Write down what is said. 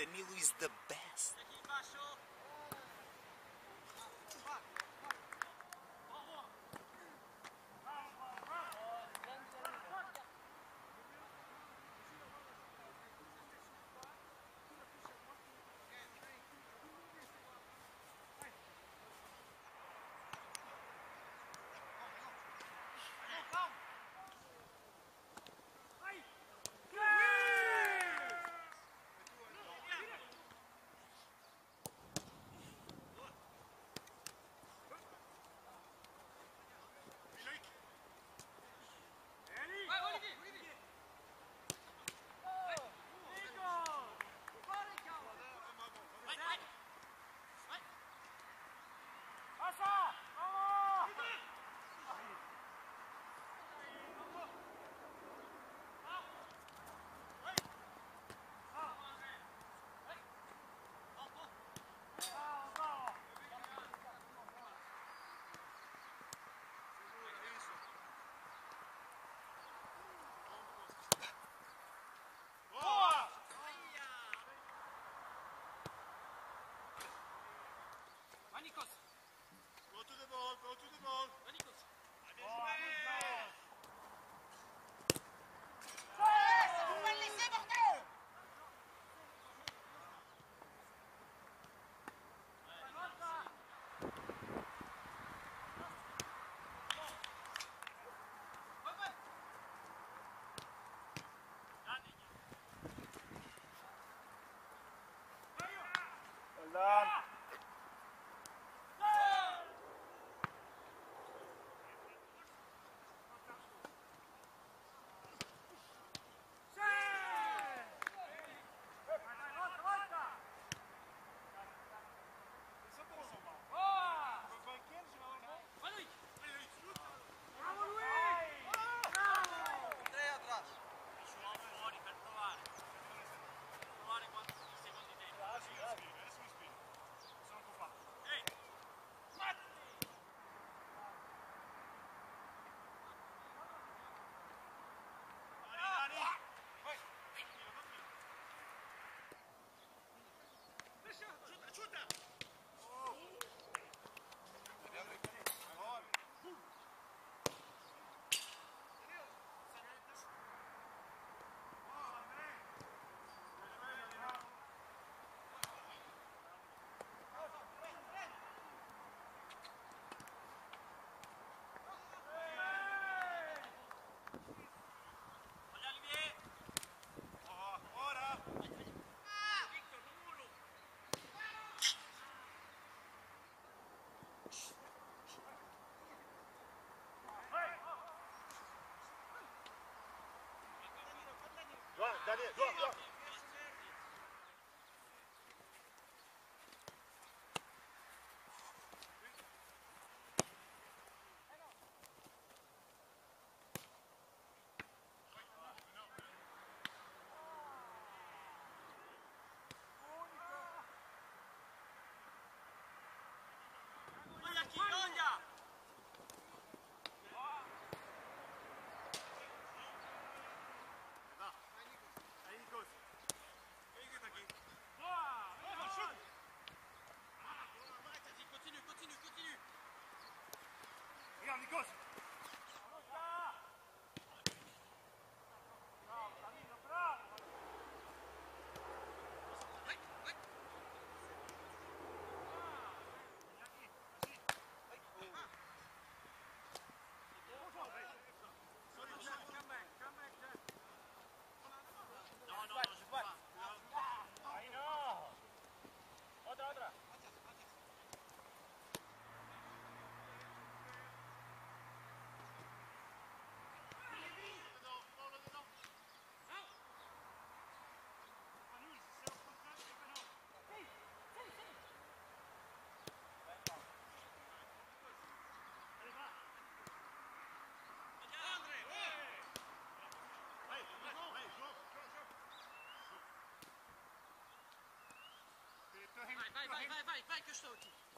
Danilo is the best. Daniel, go, go. Vai, vai, vai, vai, vai que eu estou aqui.